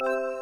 you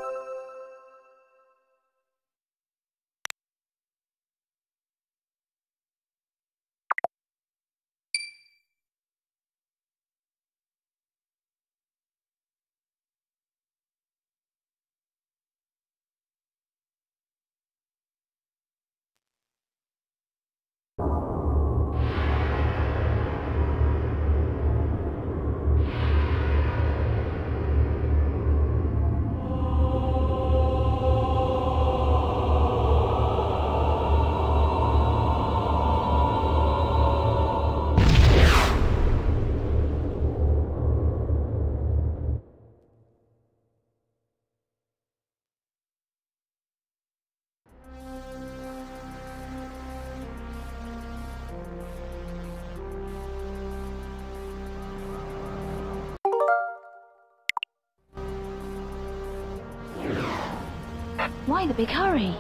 Why the big hurry?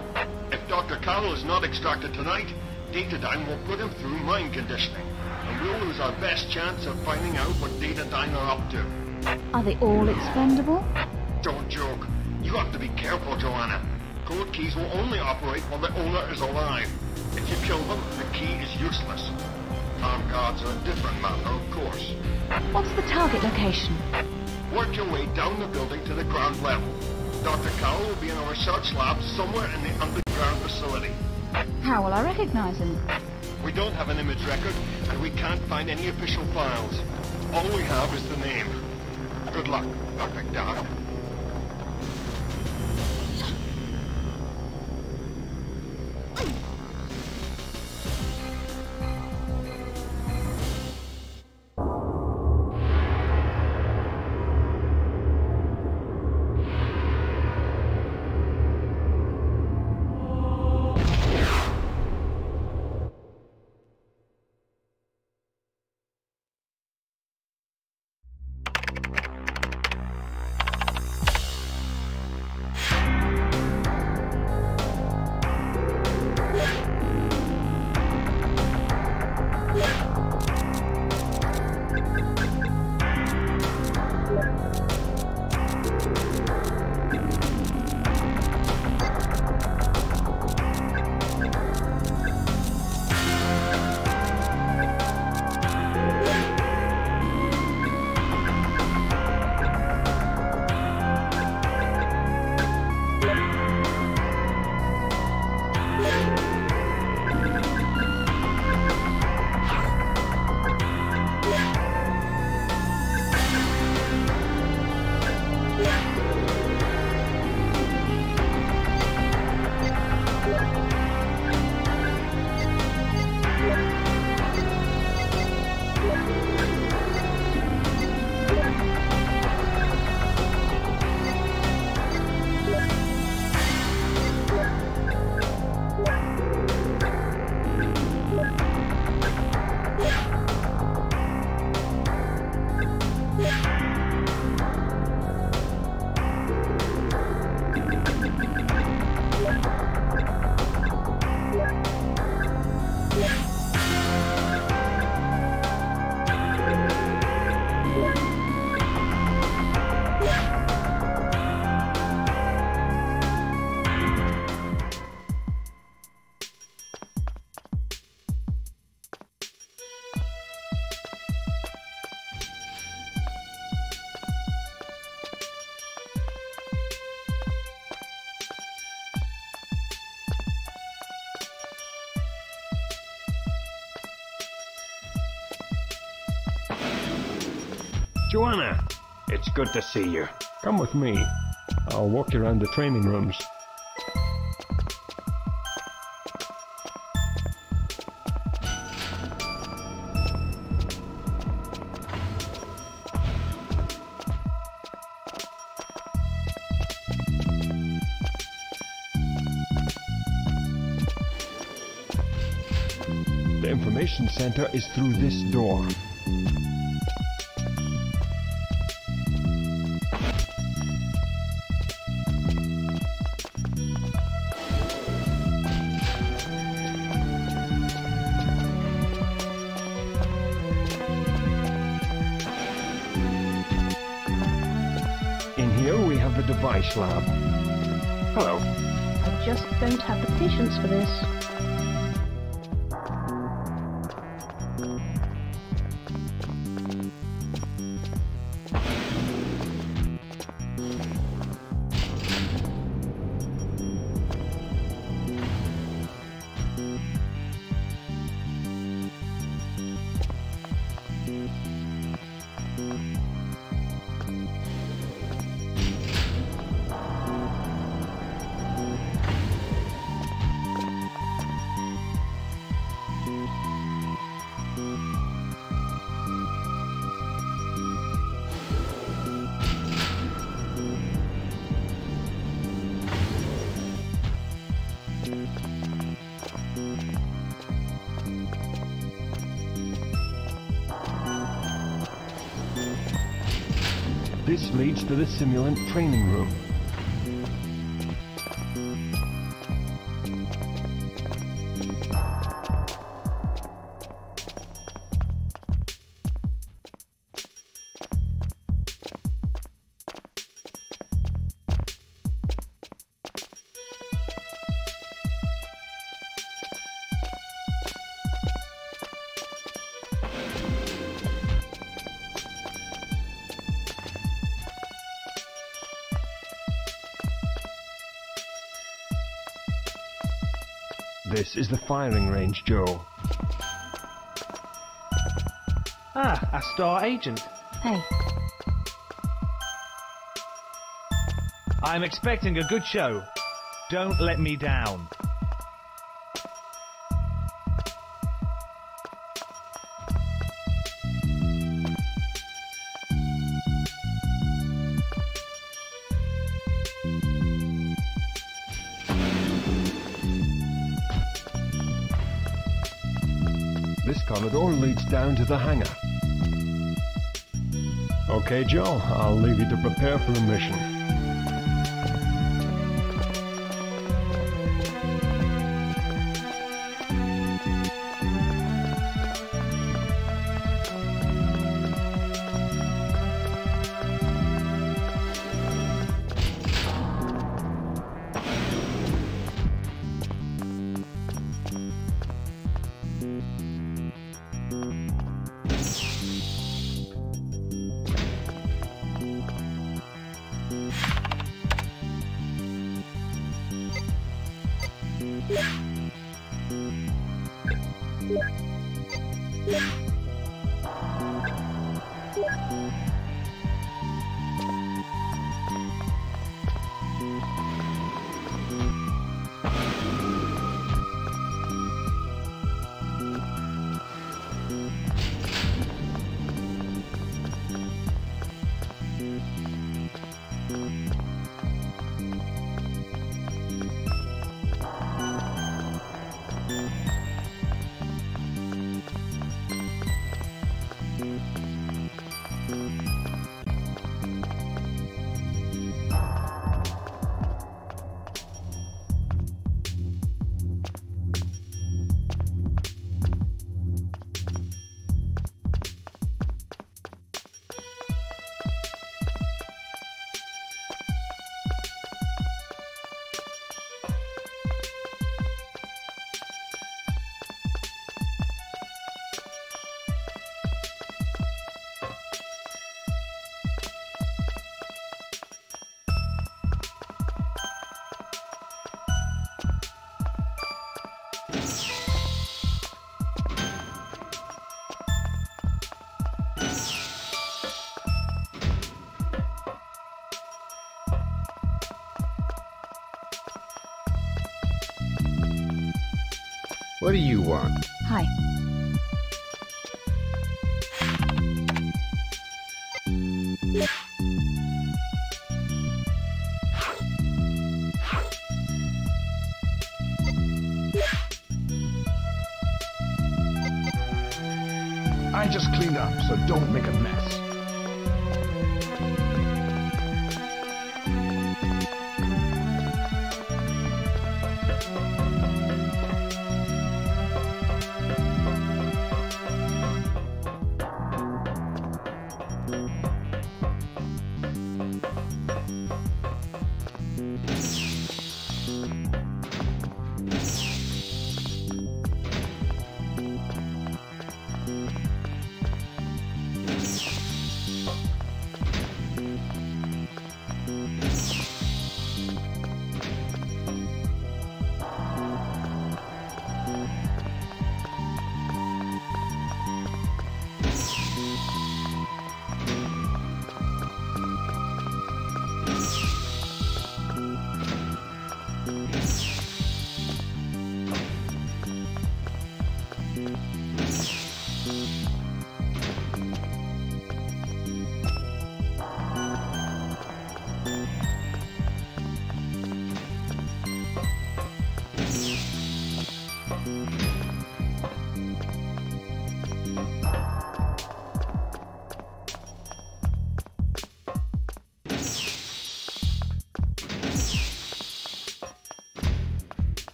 If Dr. Carroll is not extracted tonight, Datadyne will put him through mind conditioning, and we'll lose our best chance of finding out what Datadyne are up to. Are they all expendable? Don't joke. You have to be careful, Joanna. Code keys will only operate while the owner is alive. If you kill them, the key is useless. Armed guards are a different matter, of course. What's the target location? Work your way down the building to the ground level. Dr. Carroll will be in a research lab somewhere in the underground facility. How will I recognize him? We don't have an image record, and we can't find any official files. All we have is the name. Good luck, Dr. Dark. It's good to see you. Come with me. I'll walk you around the training rooms. The information center is through this door. Lab. Hello. I just don't have the patience for this. This leads to the simulant training room. Is the firing range, Joe. Ah, a star agent. Hey, I'm expecting a good show. Don't let me down. Corridor leads down to the hangar. Okay, Joe, I'll leave you to prepare for the mission. What do you want? hi. I just cleaned up, so don't make a mess.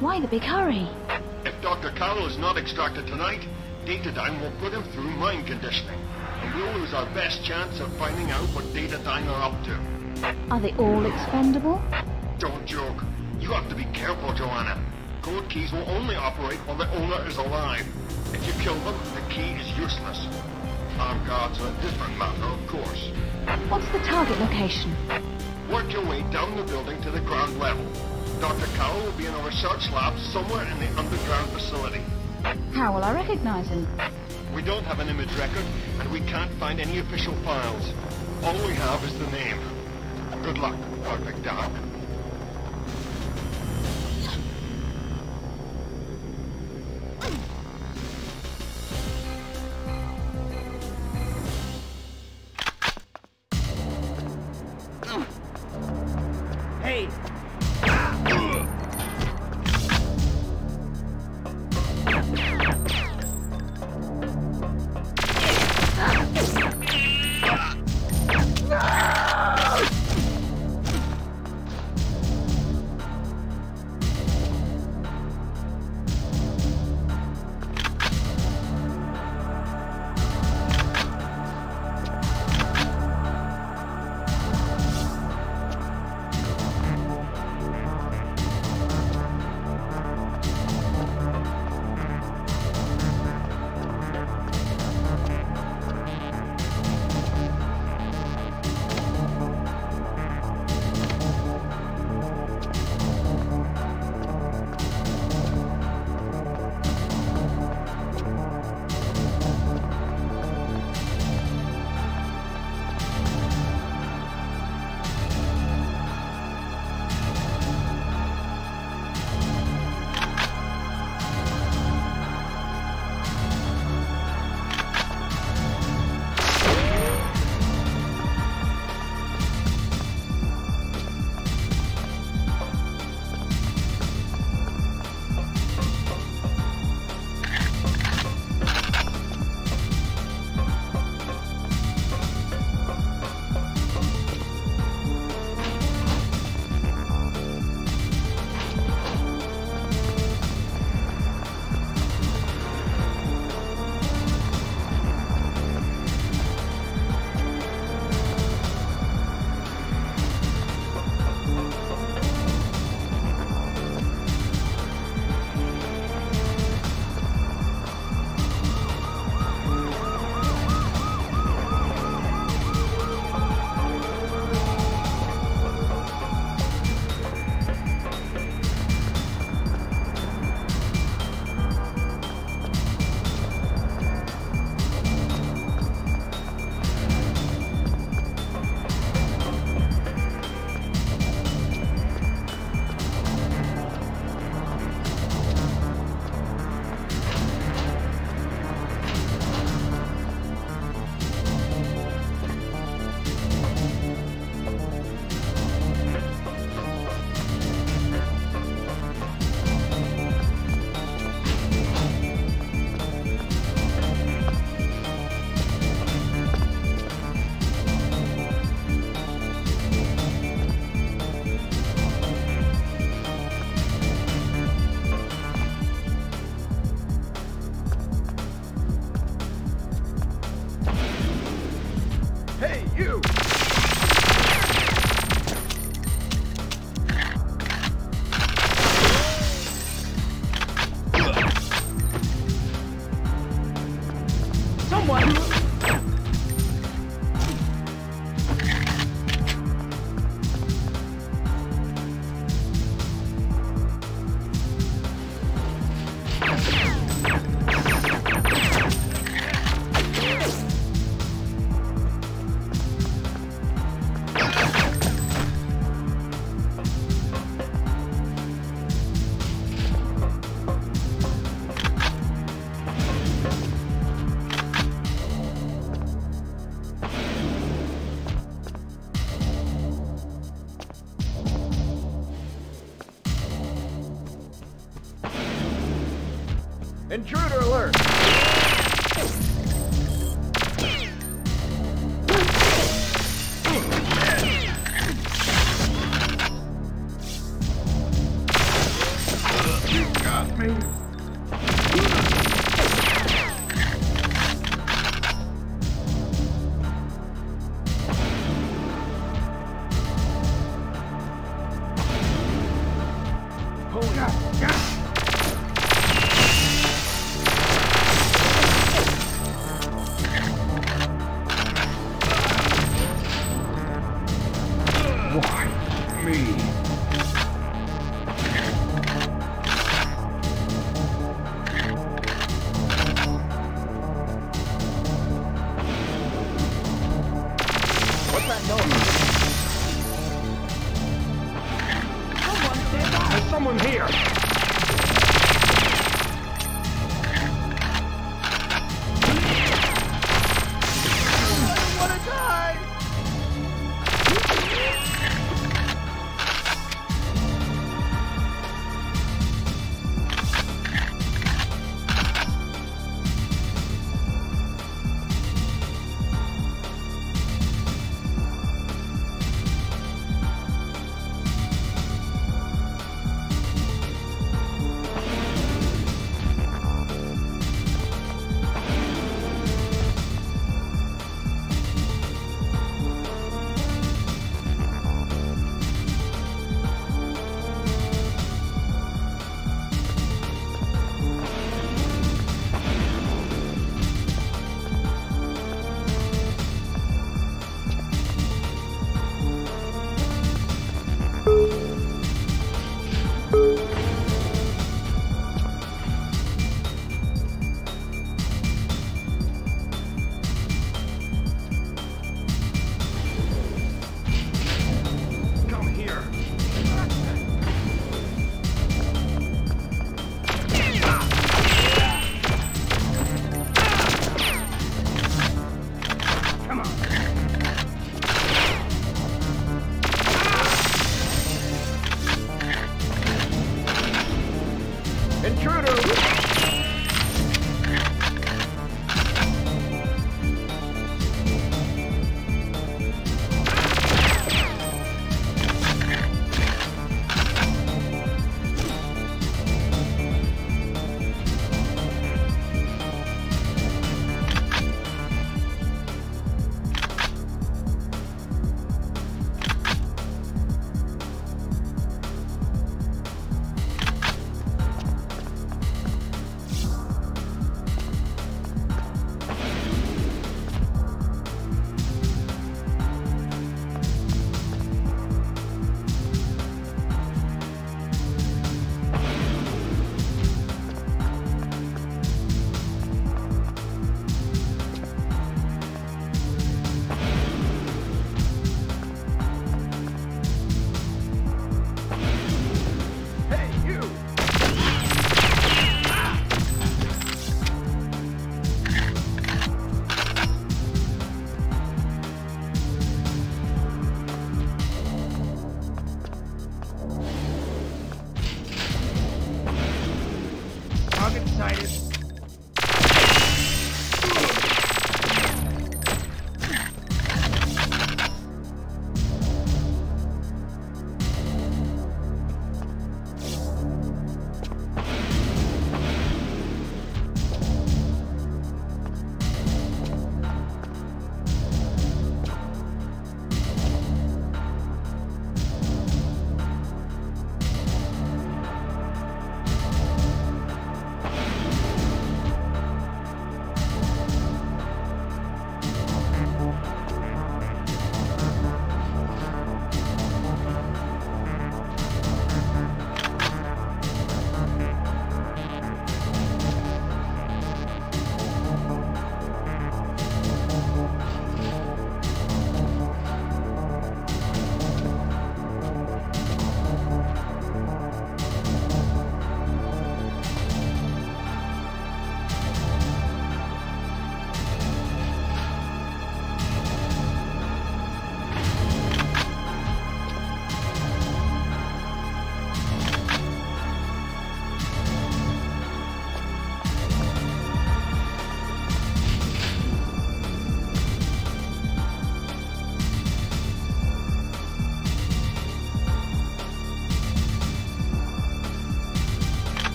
Why the big hurry? If Dr. Carroll is not extracted tonight, Datadyne will put him through mind conditioning. And we'll lose our best chance of finding out what Datadyne are up to. Are they all expendable? Don't joke. You have to be careful, Joanna. Code keys will only operate while the owner is alive. If you kill them, the key is useless. Armed guards are a different matter, of course. What's the target location? Work your way down the building to the ground level. Dr. Carroll will be in a research lab somewhere in the underground facility. How will I recognize him? We don't have an image record, and we can't find any official files. All we have is the name. Good luck, Perfect Dark.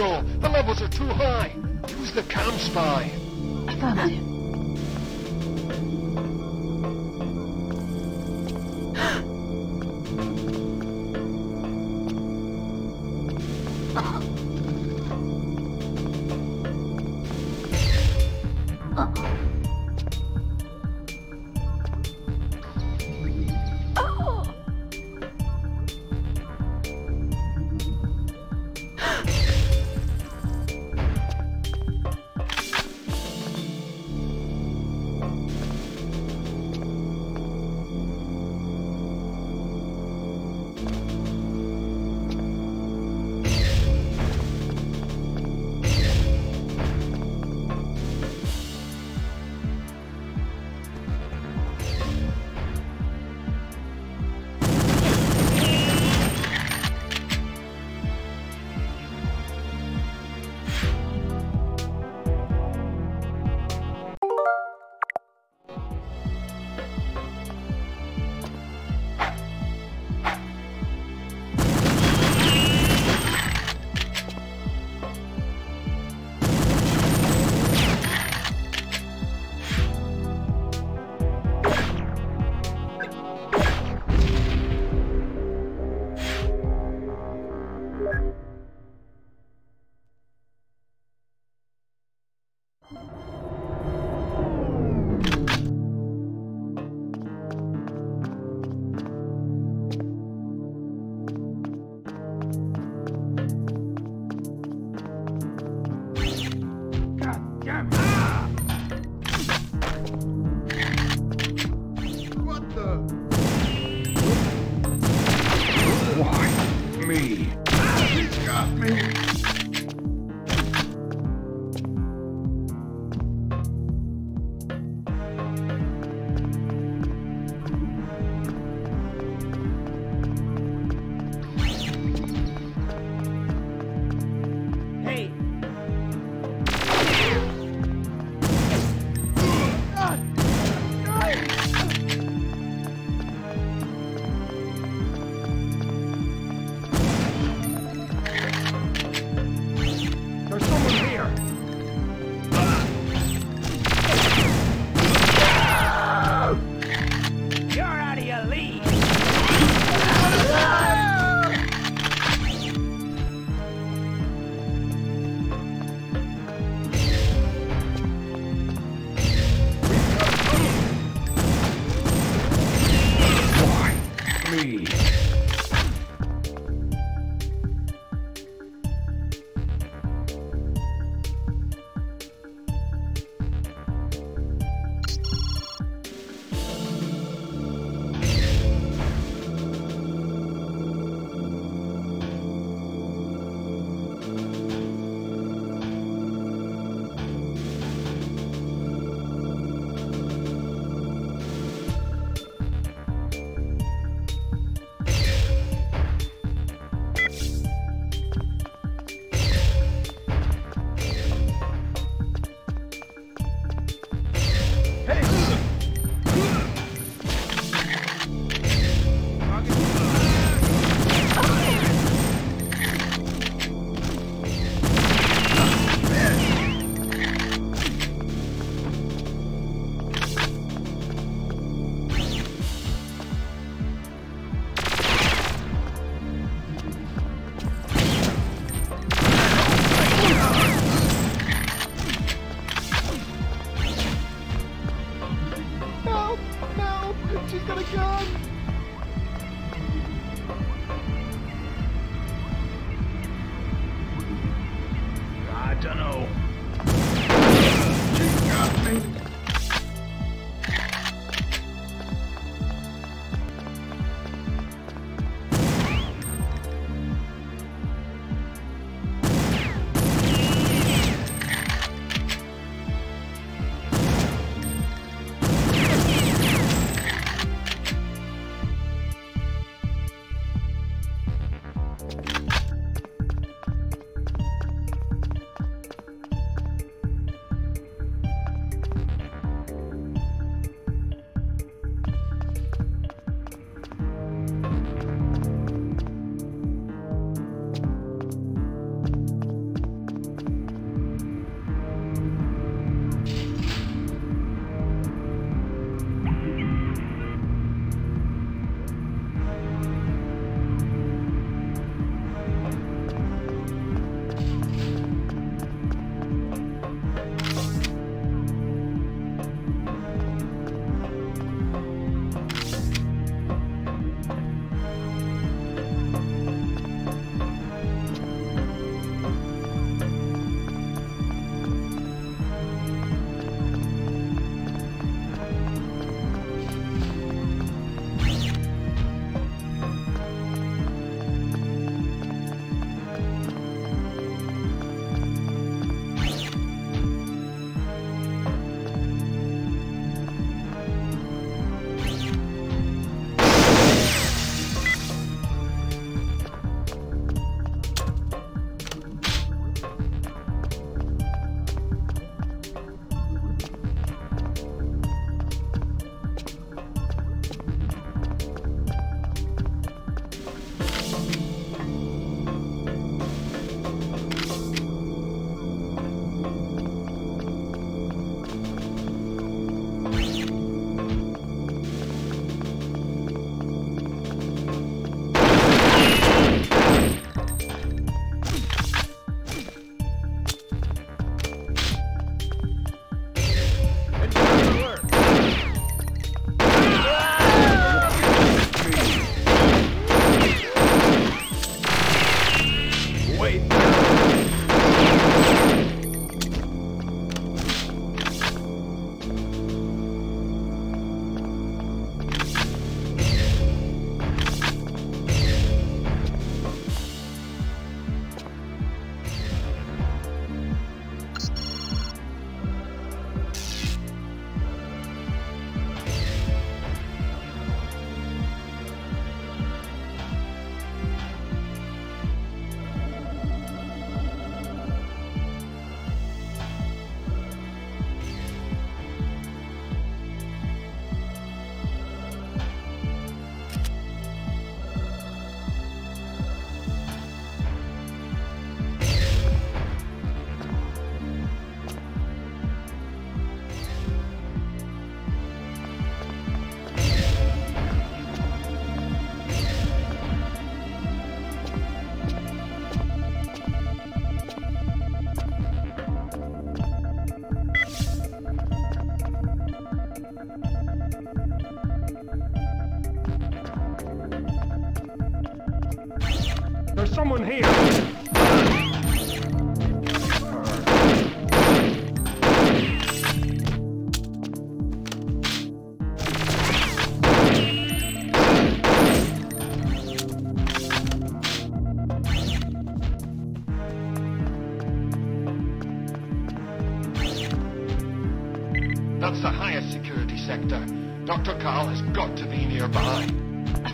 door. The levels are too high. Use the cam spy. Affirmative.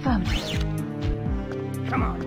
Come on.